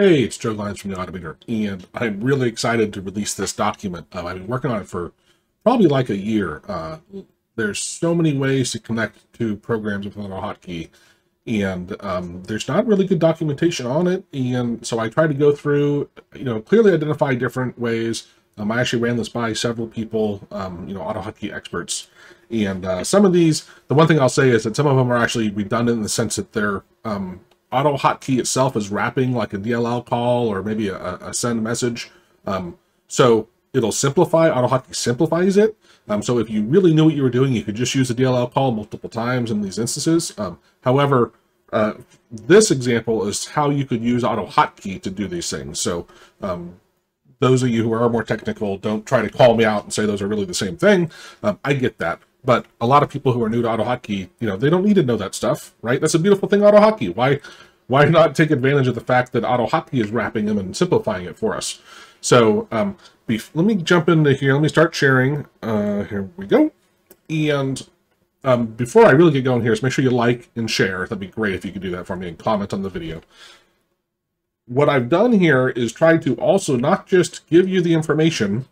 Hey, it's Joe Glines from the Automator, and I'm really excited to release this document. Uh, I've been working on it for probably like a year. Uh, there's so many ways to connect to programs with AutoHotkey, and um, there's not really good documentation on it. And so I tried to go through, you know, clearly identify different ways. Um, I actually ran this by several people, um, you know, AutoHotkey experts. And uh, some of these, the one thing I'll say is that some of them are actually redundant in the sense that they're um, AutoHotkey itself is wrapping like a DLL call or maybe a, a send message. Um, so it'll simplify, AutoHotkey simplifies it. Um, so if you really knew what you were doing, you could just use a DLL call multiple times in these instances. Um, however, uh, this example is how you could use AutoHotkey to do these things. So um, those of you who are more technical, don't try to call me out and say those are really the same thing. Um, I get that. But a lot of people who are new to AutoHotkey, you know, they don't need to know that stuff, right? That's a beautiful thing, AutoHotkey. Why, why not take advantage of the fact that AutoHotkey is wrapping them and simplifying it for us? So um, let me jump into here. Let me start sharing. Uh, here we go. And um, before I really get going here, is make sure you like and share. That'd be great if you could do that for me and comment on the video. What I've done here is try to also not just give you the information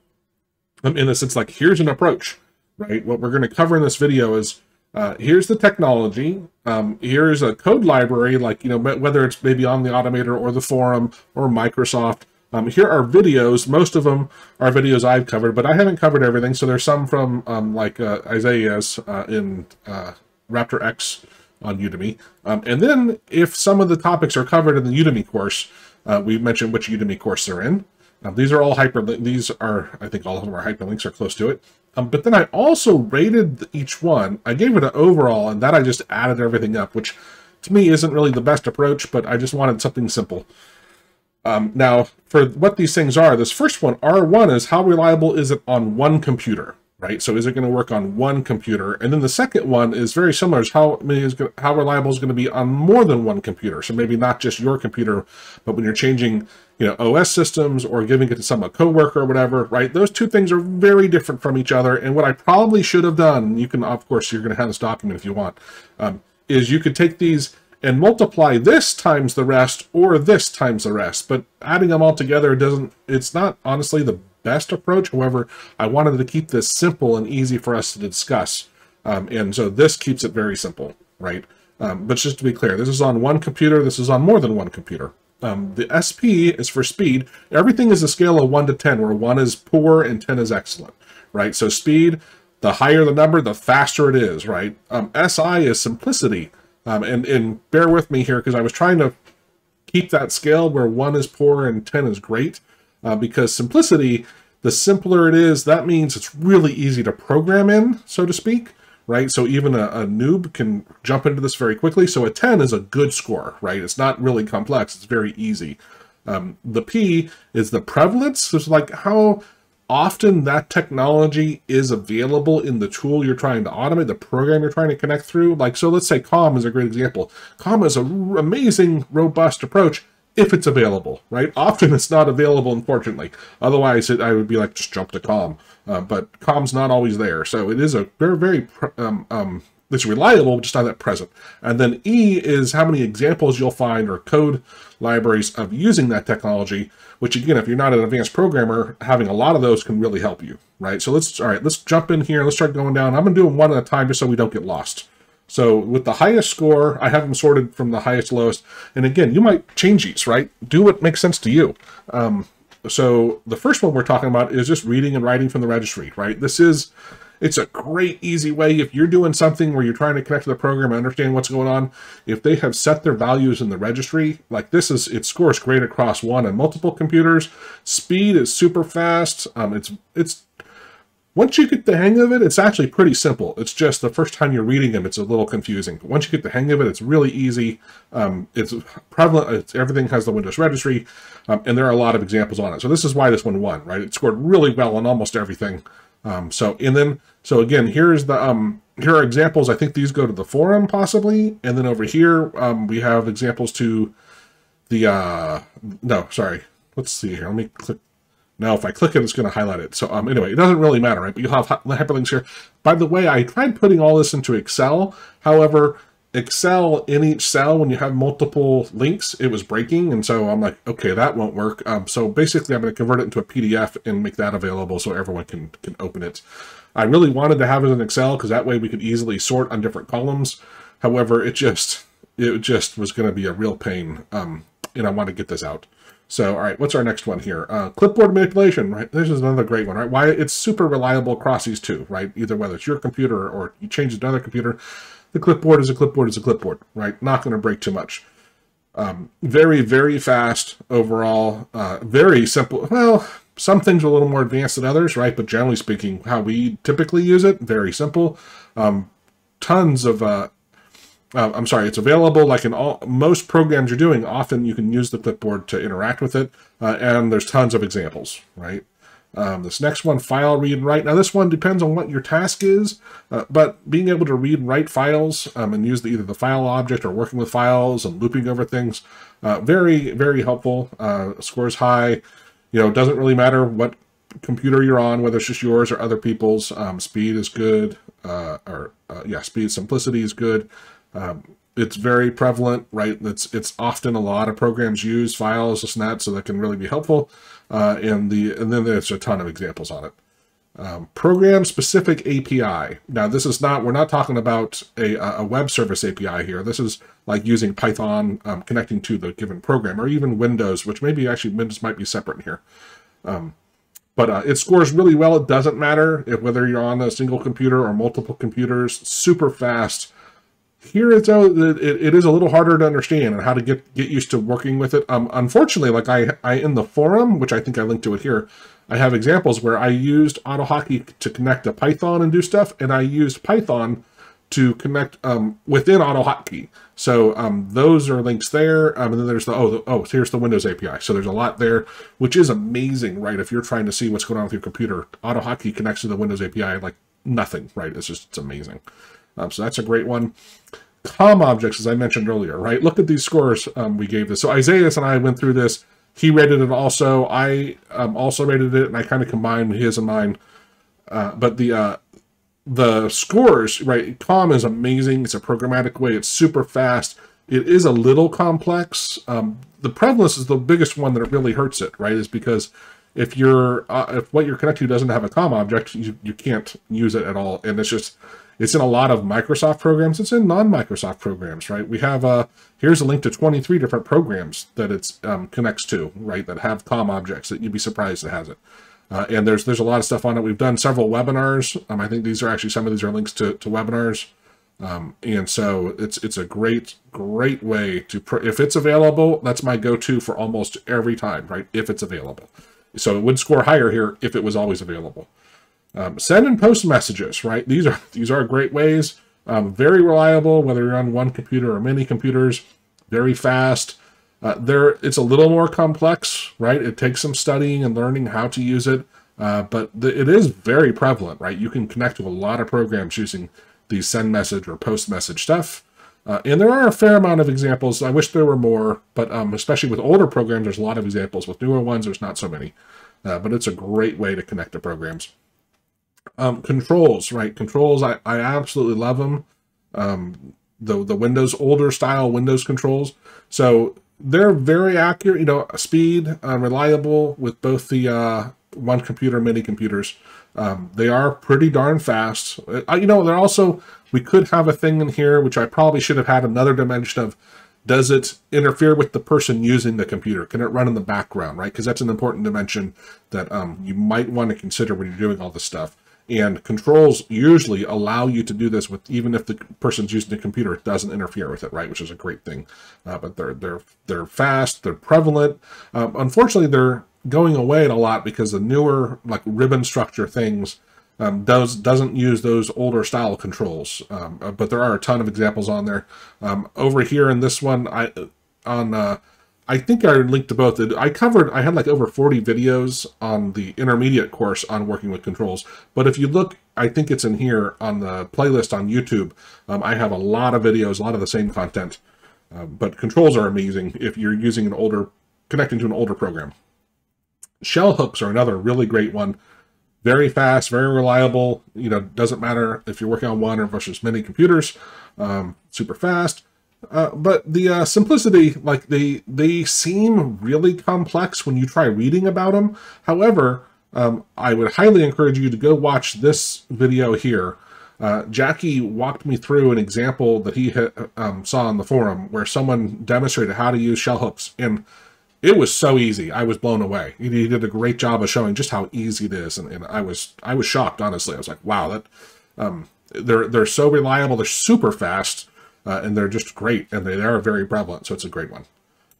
um, in a sense like here's an approach right? What we're going to cover in this video is uh, here's the technology. Um, here's a code library, like, you know, whether it's maybe on the Automator or the forum or Microsoft. Um, here are videos. Most of them are videos I've covered, but I haven't covered everything. So there's some from um, like uh, Isaiah's uh, in uh, Raptor X on Udemy. Um, and then if some of the topics are covered in the Udemy course, uh, we mentioned which Udemy course they're in. These are all hyper. These are, I think, all of them are hyperlinks are close to it. Um, but then I also rated each one. I gave it an overall, and that I just added everything up, which to me isn't really the best approach, but I just wanted something simple. Um, now, for what these things are, this first one, R1, is how reliable is it on one computer, right? So is it going to work on one computer? And then the second one is very similar. Is how is gonna, how reliable is going to be on more than one computer? So maybe not just your computer, but when you're changing you know, OS systems or giving it to some a coworker or whatever, right? Those two things are very different from each other. And what I probably should have done, you can, of course, you're going to have this document if you want, um, is you could take these and multiply this times the rest or this times the rest. But adding them all together doesn't, it's not honestly the best approach. However, I wanted to keep this simple and easy for us to discuss. Um, and so this keeps it very simple, right? Um, but just to be clear, this is on one computer, this is on more than one computer. Um, the SP is for speed. Everything is a scale of 1 to 10, where 1 is poor and 10 is excellent, right? So speed, the higher the number, the faster it is, right? Um, SI is simplicity. Um, and, and bear with me here, because I was trying to keep that scale where 1 is poor and 10 is great, uh, because simplicity, the simpler it is, that means it's really easy to program in, so to speak right? So even a, a, noob can jump into this very quickly. So a 10 is a good score, right? It's not really complex. It's very easy. Um, the P is the prevalence. So it's like how often that technology is available in the tool you're trying to automate, the program you're trying to connect through. Like, so let's say COM is a great example. COM is an amazing, robust approach if it's available, right? Often it's not available, unfortunately. Otherwise, it, I would be like, just jump to COM. Uh, but COM's not always there. So it is a very, very, um, um, it's reliable, just not that present. And then E is how many examples you'll find or code libraries of using that technology, which again, if you're not an advanced programmer, having a lot of those can really help you, right? So let's, all right, let's jump in here. Let's start going down. I'm going to do them one at a time just so we don't get lost. So with the highest score, I have them sorted from the highest lowest. And again, you might change these, right? Do what makes sense to you. Um, so the first one we're talking about is just reading and writing from the registry, right? This is, it's a great, easy way. If you're doing something where you're trying to connect to the program and understand what's going on, if they have set their values in the registry, like this is, it scores great across one and multiple computers. Speed is super fast. Um, it's, it's once you get the hang of it, it's actually pretty simple. It's just the first time you're reading them, it's a little confusing. But once you get the hang of it, it's really easy. Um, it's prevalent. It's, everything has the Windows registry, um, and there are a lot of examples on it. So this is why this one won, right? It scored really well on almost everything. Um, so and then so again, here's the um, here are examples. I think these go to the forum possibly, and then over here um, we have examples to the uh, no, sorry. Let's see here. Let me click now, if I click it, it's going to highlight it. So um, anyway, it doesn't really matter, right? But you'll have hyperlinks here. By the way, I tried putting all this into Excel. However, Excel in each cell, when you have multiple links, it was breaking. And so I'm like, okay, that won't work. Um, so basically, I'm going to convert it into a PDF and make that available so everyone can, can open it. I really wanted to have it in Excel because that way we could easily sort on different columns. However, it just it just was going to be a real pain, um, and I want to get this out. So, all right, what's our next one here? Uh, clipboard manipulation, right? This is another great one, right? Why it's super reliable across these two, right? Either whether it's your computer or you change it to another computer, the clipboard is a clipboard is a clipboard, right? Not going to break too much. Um, very, very fast overall. Uh, very simple. Well, some things are a little more advanced than others, right? But generally speaking, how we typically use it, very simple. Um, tons of uh, uh, I'm sorry, it's available like in all most programs you're doing. Often you can use the clipboard to interact with it, uh, and there's tons of examples, right? Um, this next one, file read and write. Now this one depends on what your task is, uh, but being able to read and write files um, and use the, either the file object or working with files and looping over things, uh, very, very helpful. Uh, scores high. You know, doesn't really matter what computer you're on, whether it's just yours or other people's. Um, speed is good, uh, or yeah, speed simplicity is good. Um, it's very prevalent, right? It's it's often a lot of programs use files, this and that, so that can really be helpful. Uh, and the and then there's a ton of examples on it. Um, program specific API. Now this is not we're not talking about a, a web service API here. This is like using Python um, connecting to the given program, or even Windows, which maybe actually Windows might be separate in here. Um, but uh, it scores really well. It doesn't matter if whether you're on a single computer or multiple computers. Super fast here it's a, it, it is a little harder to understand and how to get get used to working with it. Um, unfortunately, like I, I in the forum, which I think I linked to it here, I have examples where I used AutoHotkey to connect to Python and do stuff, and I used Python to connect um, within AutoHotkey. So um, those are links there. Um, and then there's the, oh, the, oh, here's the Windows API. So there's a lot there, which is amazing, right? If you're trying to see what's going on with your computer, AutoHotkey connects to the Windows API like nothing, right? It's just, it's amazing. Um, so that's a great one. Com objects, as I mentioned earlier, right? Look at these scores um, we gave this. So Isaiah and I went through this. He rated it also. I um, also rated it, and I kind of combined his and mine. Uh, but the uh, the scores, right? Com is amazing. It's a programmatic way. It's super fast. It is a little complex. Um, the prevalence is the biggest one that really hurts it, right? Is because if you're uh, if what you're connected to doesn't have a com object, you, you can't use it at all, and it's just it's in a lot of Microsoft programs. It's in non-Microsoft programs, right? We have, uh, here's a link to 23 different programs that it's um, connects to, right, that have COM objects that you'd be surprised it has it. Uh, and there's there's a lot of stuff on it. We've done several webinars. Um, I think these are actually, some of these are links to, to webinars. Um, and so it's it's a great, great way to, if it's available, that's my go-to for almost every time, right, if it's available. So it would score higher here if it was always available. Um, send and post messages, right? These are these are great ways. Um, very reliable, whether you're on one computer or many computers. Very fast. Uh, there, it's a little more complex, right? It takes some studying and learning how to use it, uh, but it is very prevalent, right? You can connect to a lot of programs using the send message or post message stuff. Uh, and there are a fair amount of examples. I wish there were more, but um, especially with older programs, there's a lot of examples. With newer ones, there's not so many. Uh, but it's a great way to connect to programs. Um, controls, right? Controls, I, I absolutely love them. Um, the, the Windows, older style Windows controls. So they're very accurate, you know, speed, uh, reliable with both the uh, one computer mini computers. Um, they are pretty darn fast. Uh, you know, they're also, we could have a thing in here, which I probably should have had another dimension of, does it interfere with the person using the computer? Can it run in the background, right? Because that's an important dimension that um, you might want to consider when you're doing all this stuff. And controls usually allow you to do this with even if the person's using the computer, it doesn't interfere with it, right? Which is a great thing. Uh, but they're they're they're fast, they're prevalent. Um, unfortunately, they're going away a lot because the newer like ribbon structure things um, does doesn't use those older style controls. Um, uh, but there are a ton of examples on there. Um, over here in this one, I on uh, I think I linked to both. I covered, I had like over 40 videos on the intermediate course on working with controls. But if you look, I think it's in here on the playlist on YouTube. Um, I have a lot of videos, a lot of the same content. Uh, but controls are amazing if you're using an older, connecting to an older program. Shell hooks are another really great one. very fast, very reliable. You know, doesn't matter if you're working on one or versus many computers. Um, super fast. Uh, but the uh, simplicity, like they they seem really complex when you try reading about them. However, um, I would highly encourage you to go watch this video here. Uh, Jackie walked me through an example that he um, saw on the forum where someone demonstrated how to use shell hooks, and it was so easy. I was blown away. He, he did a great job of showing just how easy it is, and, and I was I was shocked. Honestly, I was like, wow, that um, they're they're so reliable. They're super fast uh, and they're just great, and they are very prevalent, so it's a great one.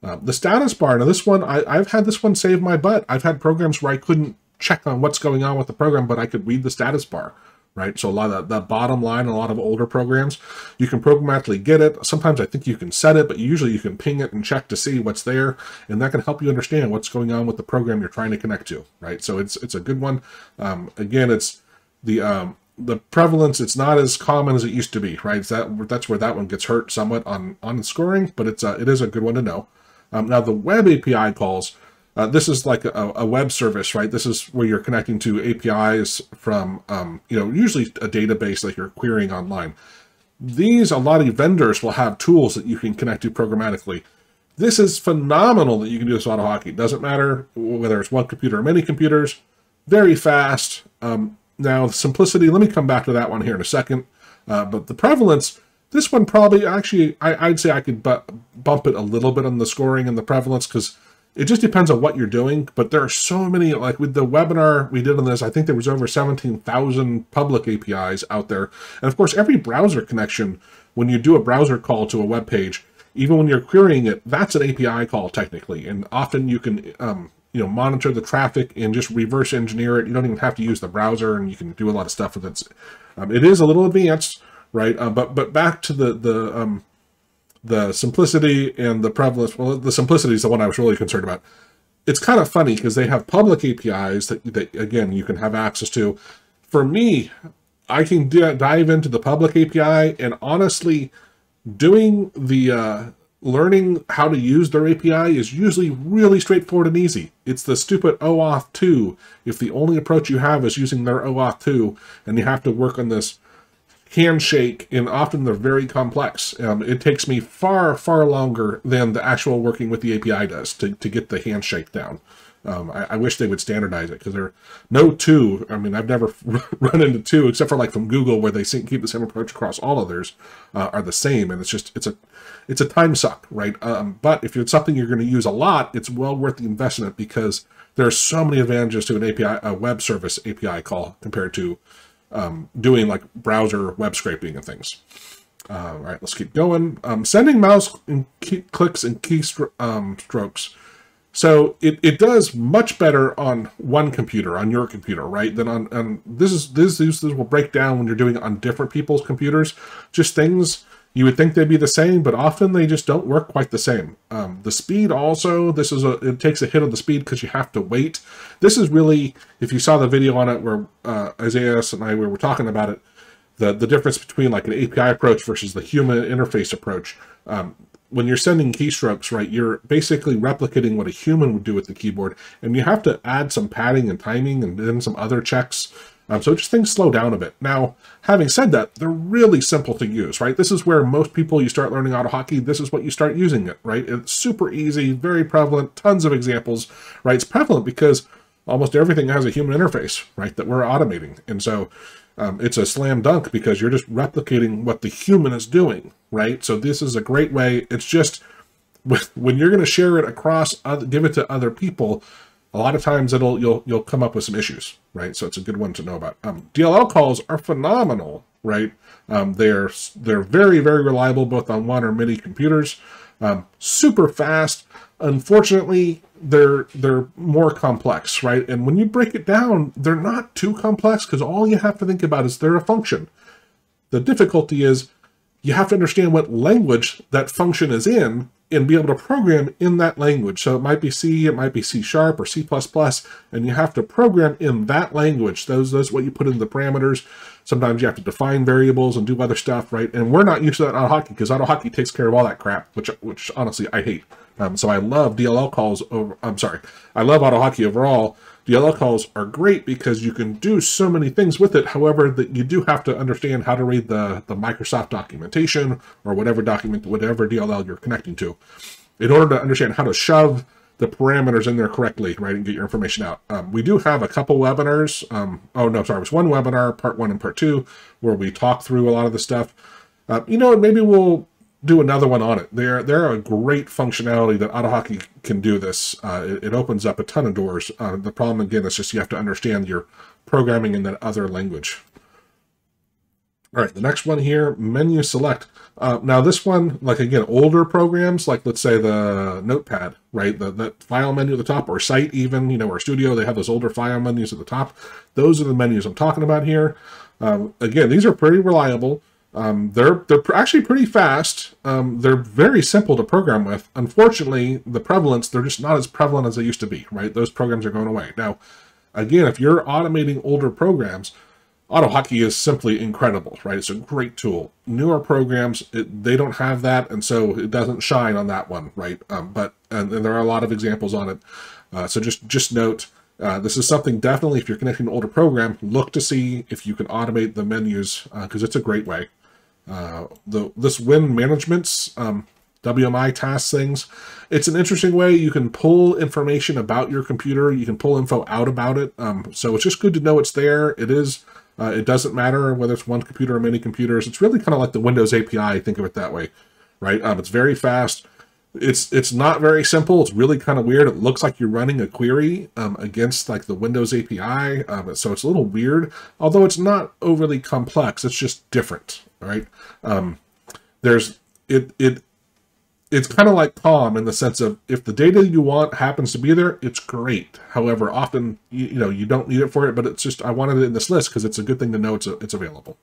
Uh, the status bar, now this one, I, I've had this one save my butt. I've had programs where I couldn't check on what's going on with the program, but I could read the status bar, right? So a lot of that bottom line, a lot of older programs, you can programmatically get it. Sometimes I think you can set it, but usually you can ping it and check to see what's there, and that can help you understand what's going on with the program you're trying to connect to, right? So it's it's a good one. Um, again, it's the um, the prevalence it's not as common as it used to be right that that's where that one gets hurt somewhat on on scoring but it's a, it is a good one to know um, now the web api calls uh, this is like a, a, web service right? This is where you're connecting to apis from um, you know usually a database that you're querying online. These a lot of vendors will have tools that you can connect to programmatically. This is phenomenal that you can do this AutoHotkey it doesn't matter whether it's one computer or many computers. Very fast. Um, now, the simplicity, let me come back to that one here in a second. Uh, but the prevalence, this one probably, actually, I, would say I could bu bump it a little bit on the scoring and the prevalence because it just depends on what you're doing. But there are so many, like with the webinar we did on this, I think there was over 17,000 public APIs out there. And of course, every browser connection, when you do a browser call to a web page, even when you're querying it, that's an API call technically. And often you can um, you know, monitor the traffic and just reverse engineer it. You don't even have to use the browser, and you can do a lot of stuff with it. Um, it is a little advanced, right? Uh, but but back to the the um, the simplicity and the prevalence. Well, the simplicity is the one I was really concerned about. It's kind of funny because they have public APIs that, that again you can have access to. For me, I can dive into the public API and honestly, doing the uh, learning how to use their API is usually really straightforward and easy. It's the stupid OAuth 2 if the only approach you have is using their OAuth 2 and you have to work on this handshake and often they're very complex. Um, it takes me far, far longer than the actual working with the API does to, to get the handshake down. Um, I, I, wish they would standardize it because there are no two. I mean, I've never run into two except for like from Google where they keep the same approach across all others uh, are the same, and it's just it's a it's a time suck, right? Um, but if it's something you're going to use a lot, it's well worth the investment because there are so many advantages to an API, a web service API call compared to um, doing like browser web scraping and things. Uh, all right, let's keep going. Um, sending mouse and key, clicks and keystrokes. Um, so it, it does much better on one computer, on your computer, right? Than on, and this is this, this this will break down when you're doing it on different people's computers. Just things you would think they'd be the same, but often they just don't work quite the same. Um, the speed also, this is a it takes a hit on the speed because you have to wait. This is really, if you saw the video on it where uh, Isaiah and I we were talking about it, the the difference between like an API approach versus the human interface approach. Um, when you're sending keystrokes, right, you're basically replicating what a human would do with the keyboard, and you have to add some padding and timing and then some other checks. Um, so just things slow down a bit. Now, having said that, they're really simple to use, right? This is where most people, you start learning AutoHotkey, this is what you start using it, right? It's super easy, very prevalent, tons of examples, right? It's prevalent because almost everything has a human interface, right, that we're automating. And so um, it's a slam dunk because you're just replicating what the human is doing, right? So this is a great way. It's just when you're going to share it across, give it to other people, a lot of times it'll you'll you'll come up with some issues, right? So it's a good one to know about. Um, DLL calls are phenomenal, right? Um, they're they're very very reliable both on one or many computers, um, super fast. Unfortunately, they're they're more complex, right? And when you break it down, they're not too complex because all you have to think about is they're a function. The difficulty is you have to understand what language that function is in and be able to program in that language. So it might be C, it might be C sharp or C++, and you have to program in that language. Those, those what you put in the parameters. Sometimes you have to define variables and do other stuff, right? And we're not used to that on AutoHotkey because AutoHotkey takes care of all that crap, which, which honestly I hate Um, so I love DLL calls over, I'm sorry, I love AutoHotkey overall. DLL calls are great because you can do so many things with it. However, that you do have to understand how to read the, the Microsoft documentation or whatever document, whatever DLL you're connecting to in order to understand how to shove the parameters in there correctly, right, and get your information out. Um, we do have a couple webinars. Um, oh, no, sorry, it was one webinar, part one and part two, where we talk through a lot of the stuff. Uh, you know, maybe we'll do another one on it. They're, they're a great functionality that AutoHotkey can do this. Uh, it, it, opens up a ton of doors. Uh, the problem, again, is just you have to understand your programming in that other language. All right, the next one here, menu select. Uh, now this one, like again, older programs, like let's say the Notepad, right? The, the file menu at the top, or SciTE even, you know, or Studio, they have those older file menus at the top. Those are the menus I'm talking about here. Um, again, these are pretty reliable. Um, they're they're actually pretty fast. Um, they're very simple to program with. Unfortunately, the prevalence, they're just not as prevalent as they used to be, right? Those programs are going away. Now, again, if you're automating older programs, AutoHotkey is simply incredible, right? It's a great tool. Newer programs, it, they don't have that, and so it doesn't shine on that one, right? Um, but and, and, there are a lot of examples on it. Uh, so just just note, uh, this is something definitely if you're connecting an older program, look to see if you can automate the menus because uh, it's a great way. Uh, the this Win Management's um, WMI task things, it's an interesting way you can pull information about your computer. You can pull info out about it. Um, so it's just good to know it's there. It is uh, it doesn't matter whether it's one computer or many computers. It's really kind of like the Windows API. Think of it that way, right? Um, it's very fast. It's it's not very simple. It's really kind of weird. It looks like you're running a query um, against like the Windows API, um, so it's a little weird. Although it's not overly complex, it's just different, right? Um, there's it it it's kind of like COM in the sense of if the data you want happens to be there, it's great. However, often you, you know you don't need it for it, but it's just I wanted it in this list because it's a good thing to know it's a, it's available.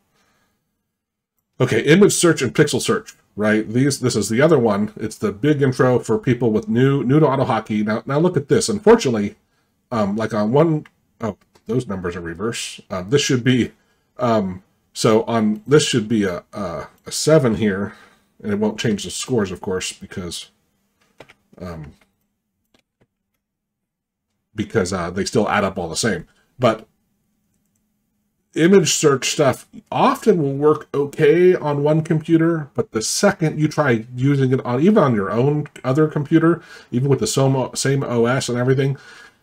Okay, image search and pixel search, right? These this is the other one. It's the big intro for people with new new to AutoHotkey. Now now look at this. Unfortunately, um, like on one oh those numbers are reverse. Uh, this should be um, so on this should be a, a, a seven here and it won't change the scores, of course, because um, because uh, they still add up all the same. But image search stuff often will work okay on one computer, but the second you try using it on even on your own other computer, even with the same OS and everything,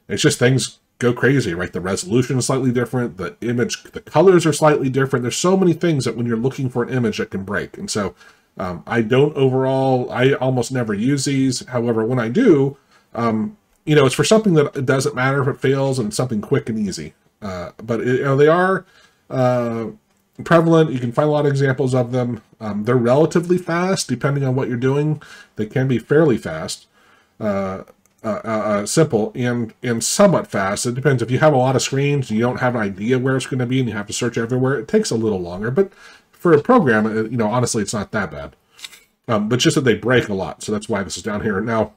it's just things go crazy, right? The resolution is slightly different, the image, the colors are slightly different. There's so many things that when you're looking for an image that can break. And so um, I don't overall, I almost never use these. However, when I do, um, you know, it's for something that doesn't matter if it fails and something quick and easy. Uh, but it, you know, they are uh, prevalent. You can find a lot of examples of them. Um, they're relatively fast, depending on what you're doing. They can be fairly fast, uh, uh, uh, uh simple, and and somewhat fast. It depends. If you have a lot of screens, you don't have an idea where it's going to be, and you have to search everywhere. It takes a little longer, but for a program, uh, you know, honestly, it's not that bad. Um, but just that they break a lot, so that's why this is down here. Now,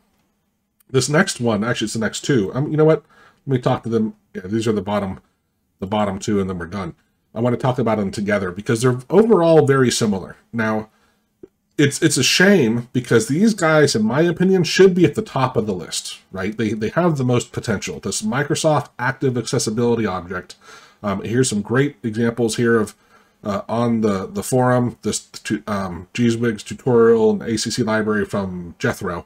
this next one, actually, it's the next two. Um, you know what? Let me talk to them. Yeah, these are the bottom, the bottom two, and then we're done. I want to talk about them together because they're overall very similar. Now, it's it's a shame because these guys, in my opinion, should be at the top of the list, right? They they have the most potential. This Microsoft Active Accessibility Object. Um, here's some great examples here of uh, on the, the forum, this um, jeeswg's tutorial and ACC library from jethrow.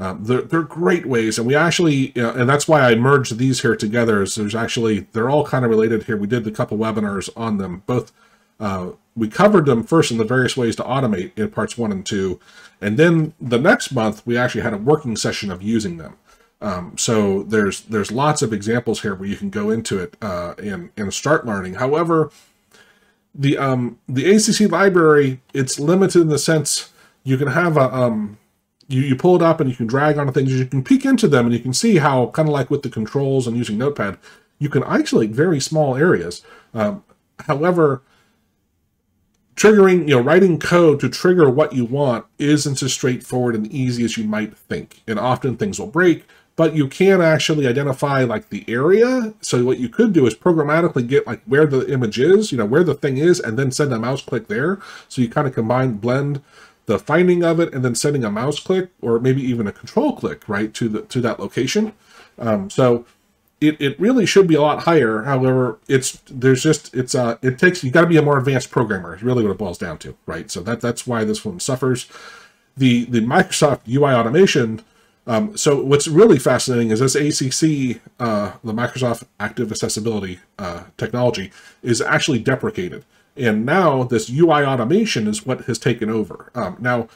Um, they're, they're great ways, and we actually, and that's why I merged these here together, is there's actually, they're all kind of related here. We did a couple webinars on them. Both, uh, we covered them first in the various ways to automate in parts one and two, and then the next month, we actually had a working session of using them. Um, so there's there's lots of examples here where you can go into it uh, and, and start learning. However, the um the ACC library it's limited in the sense you can have a um you, you pull it up and you can drag on things you can peek into them and you can see how kind of like with the controls and using notepad you can isolate very small areas um, however triggering you know writing code to trigger what you want isn't as straightforward and easy as you might think and often things will break but you can actually identify like the area. So what you could do is programmatically get like where the image is, you know, where the thing is, and then send a mouse click there. So you kind of combine blend the finding of it and then sending a mouse click or maybe even a control click right to the to that location. Um, so it, it really should be a lot higher. However, it's there's just it's uh it takes you got to be a more advanced programmer. Is really what it boils down to, right? So that that's why this one suffers. The the Microsoft UI automation. Um, so what's really fascinating is this ACC, uh, the Microsoft Active Accessibility uh, technology, is actually deprecated, and now this UI automation is what has taken over. Um, now,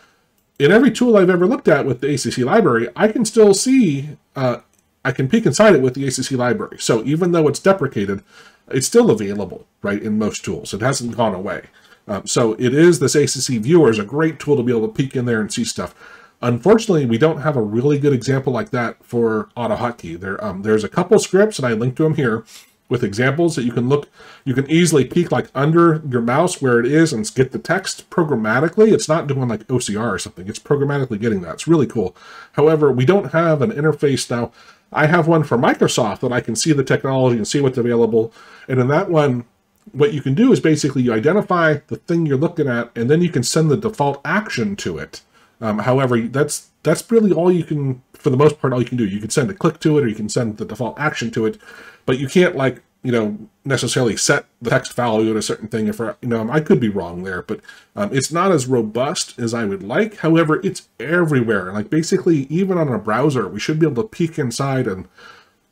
in every tool I've ever looked at with the ACC library, I can still see uh, I can peek inside it with the ACC library. So even though it's deprecated, it's still available, right, in most tools. It hasn't gone away. Um, so it is, this ACC viewer is a great tool to be able to peek in there and see stuff. Unfortunately, we don't have a really good example like that for AutoHotkey. There, um, there's a couple scripts, and I linked to them here, with examples that you can look, you can easily peek like under your mouse where it is and get the text programmatically. It's not doing like OCR or something. It's programmatically getting that. It's really cool. However, we don't have an interface now. I have one for Microsoft that I can see the technology and see what's available. And in that one, what you can do is basically you identify the thing you're looking at, and then you can send the default action to it. Um, however, that's that's really all you can, for the most part, all you can do. You can send a click to it, or you can send the default action to it, but you can't like you know, necessarily set the text value at a certain thing. If you know, I could be wrong there, but um, it's not as robust as I would like. However, it's everywhere. Like basically, even on a browser, we should be able to peek inside and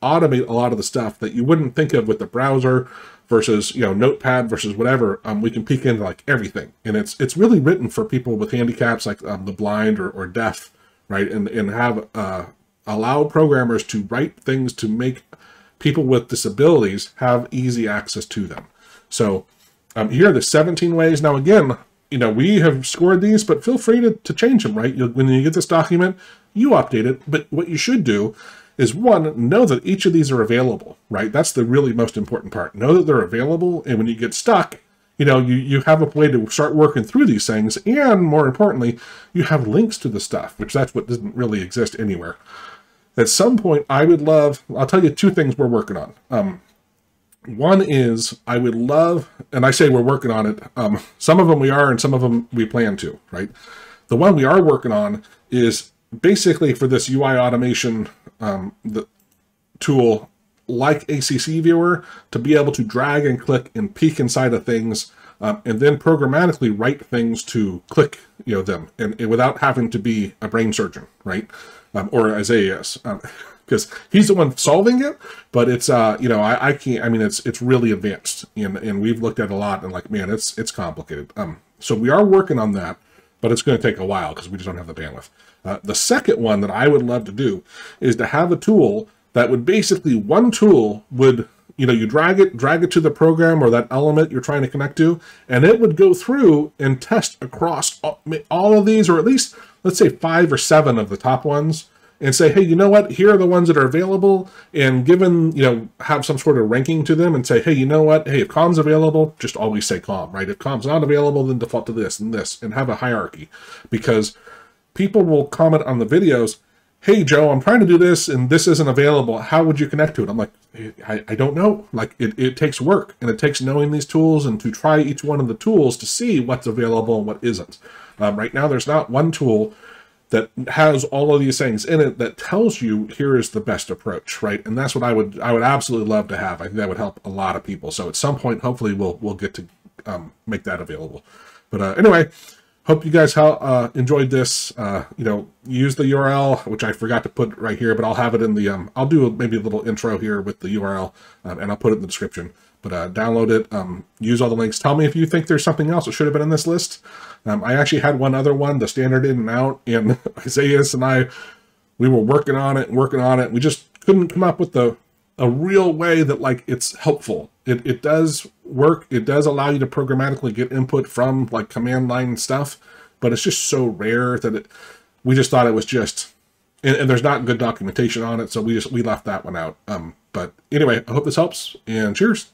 automate a lot of the stuff that you wouldn't think of with the browser versus you know notepad versus whatever um, we can peek into like everything and it's it's really written for people with handicaps like um, the blind or, or deaf right and and have uh, allow programmers to write things to make people with disabilities have easy access to them. So um, here are the 17 ways. Now, again, you know, we have scored these, but feel free to, to change them, right? You'll, when you get this document, you update it. But what you should do is one, know that each of these are available, right? That's the really most important part. Know that they're available. And when you get stuck, you know, you, you have a way to start working through these things. And more importantly, you have links to the stuff, which that's what doesn't really exist anywhere at some point I would love, I'll tell you two things we're working on. Um, one is I would love, and I say we're working on it. Um, some of them we are, and some of them we plan to, right? The one we are working on is basically for this UI automation um, the tool like ACC Viewer to be able to drag and click and peek inside of things um, and then programmatically write things to click you know them and, and without having to be a brain surgeon, right? Um, or Isaiah is, because um, he's the one solving it. But it's uh, you know, I, I can't. I mean, it's it's really advanced, and and we've looked at a lot, and like, man, it's it's complicated. Um, so we are working on that, but it's going to take a while because we just don't have the bandwidth. Uh, the second one that I would love to do is to have a tool that would basically one tool would you know you drag it drag it to the program or that element you're trying to connect to and it would go through and test across all, of these or at least let's say five or seven of the top ones and say, hey, you know what? Here are the ones that are available, and given you know have some sort of ranking to them, and say, hey, you know what? Hey, if com's available, just always say com, right? If com's not available, then default to this and this, and have a hierarchy, because people will comment on the videos. Hey Joe, I'm trying to do this and this isn't available. How would you connect to it? I'm like, I, I don't know. Like it, it takes work and it takes knowing these tools and to try each one of the tools to see what's available and what isn't. Um, right now, there's not one tool that has all of these things in it that tells you here is the best approach, right? And that's what I would I would absolutely love to have. I think that would help a lot of people. So at some point, hopefully, we'll we'll get to um, make that available. But uh, anyway, hope you guys uh, enjoyed this. Uh, you know, use the URL, which I forgot to put right here, but I'll have it in the. Um, I'll do maybe a little intro here with the URL, um, and I'll put it in the description. But uh, download it, um, use all the links. Tell me if you think there's something else that should have been in this list. Um, I actually had one other one, the standard in and out, and Isaiah and I, we were working on it working on it. We just couldn't come up with the a real way that like it's helpful. It, it does work. It does allow you to programmatically get input from like command line stuff, but it's just so rare that it, we just thought it was just, and, and there's not good documentation on it. So we just, we left that one out. Um, but anyway, I hope this helps and cheers.